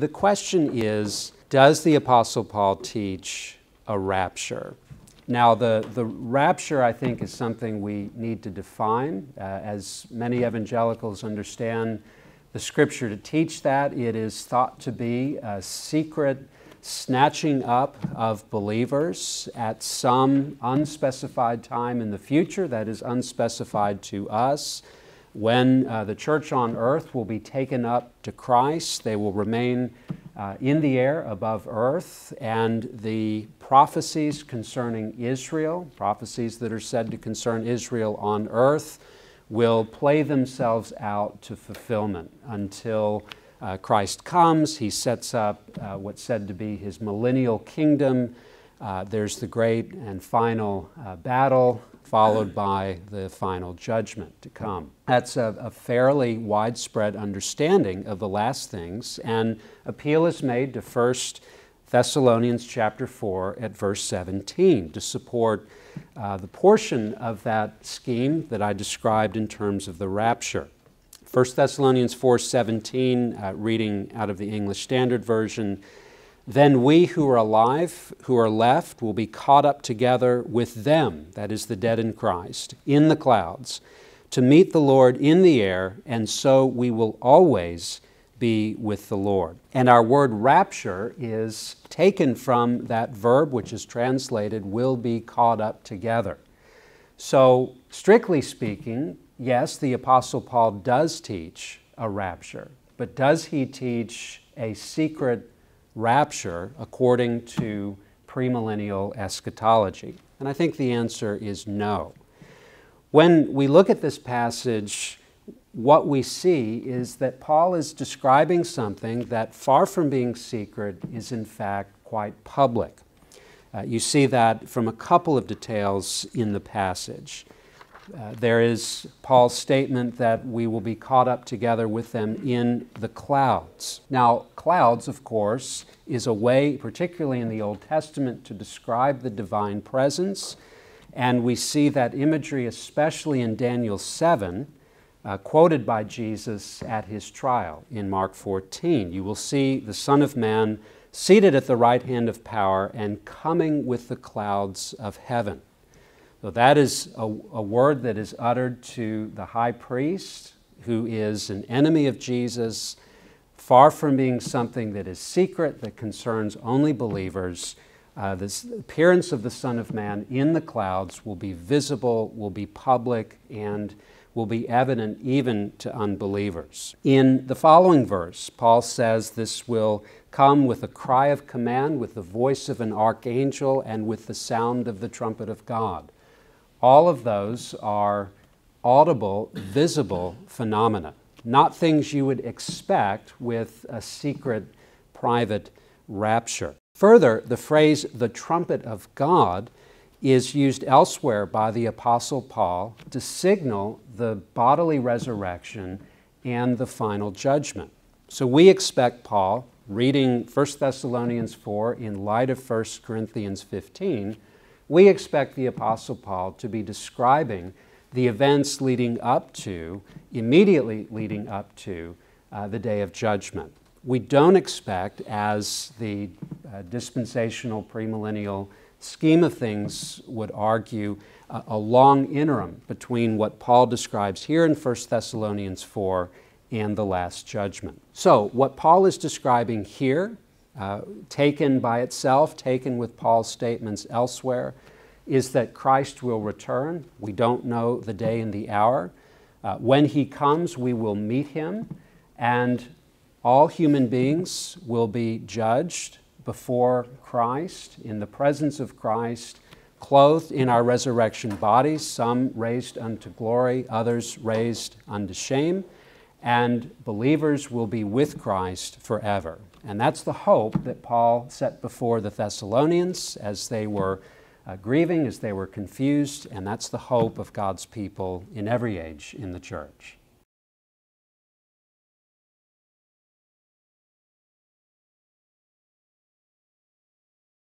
the question is Does the Apostle Paul teach a rapture? Now, the, the rapture, I think, is something we need to define. Uh, as many evangelicals understand the scripture to teach that, it is thought to be a secret snatching up of believers at some unspecified time in the future that is unspecified to us. When uh, the church on earth will be taken up to Christ, they will remain uh, in the air above earth, and the prophecies concerning Israel, prophecies that are said to concern Israel on earth, will play themselves out to fulfillment until uh, Christ comes. He sets up uh, what's said to be his millennial kingdom. Uh, there's the great and final uh, battle, followed by the final judgment to come. That's a, a, fairly widespread understanding of the last things, and appeal is made to 1 Thessalonians chapter 4 at verse 17 to support uh, the portion of that scheme that I described in terms of the rapture. 1 Thessalonians 4:17, uh, reading out of the English Standard Version, then we who are alive, who are left, will be caught up together with them, that is the dead in Christ, in the clouds, to meet the Lord in the air, and so we will always be with the Lord. And our word rapture is taken from that verb which is translated will be caught up together. So, strictly speaking, yes, the Apostle Paul does teach a rapture, but does he teach a secret rapture according to premillennial eschatology? And I think the answer is no. When we look at this passage, what we see is that Paul is describing something that, far from being secret, is in fact quite public. Uh, you see that from a couple of details in the passage. Uh, there is Paul's statement that we will be caught up together with them in the clouds. Now, clouds, of course, is a way, particularly in the Old Testament, to describe the divine presence. And we see that imagery, especially in Daniel 7, uh, quoted by Jesus at his trial in Mark 14. You will see the Son of Man seated at the right hand of power and coming with the clouds of heaven. So that is a, a word that is uttered to the high priest, who is an enemy of Jesus, far from being something that is secret, that concerns only believers. Uh, this appearance of the Son of Man in the clouds will be visible, will be public, and will be evident even to unbelievers. In the following verse, Paul says this will come with a cry of command, with the voice of an archangel, and with the sound of the trumpet of God. All of those are audible, visible phenomena, not things you would expect with a secret, private rapture. Further, the phrase the trumpet of God is used elsewhere by the Apostle Paul to signal the bodily resurrection and the final judgment. So we expect Paul, reading 1 Thessalonians 4 in light of 1 Corinthians 15, we expect the Apostle Paul to be describing the events leading up to, immediately leading up to, uh, the day of judgment. We don't expect, as the uh, dispensational premillennial scheme of things would argue, uh, a long interim between what Paul describes here in 1 Thessalonians 4 and the Last Judgment. So, what Paul is describing here uh, taken by itself, taken with Paul's statements elsewhere, is that Christ will return. We don't know the day and the hour. Uh, when he comes, we will meet him, and all human beings will be judged before Christ, in the presence of Christ, clothed in our resurrection bodies, some raised unto glory, others raised unto shame, and believers will be with Christ forever. And that's the hope that Paul set before the Thessalonians as they were uh, grieving, as they were confused, and that's the hope of God's people in every age in the church.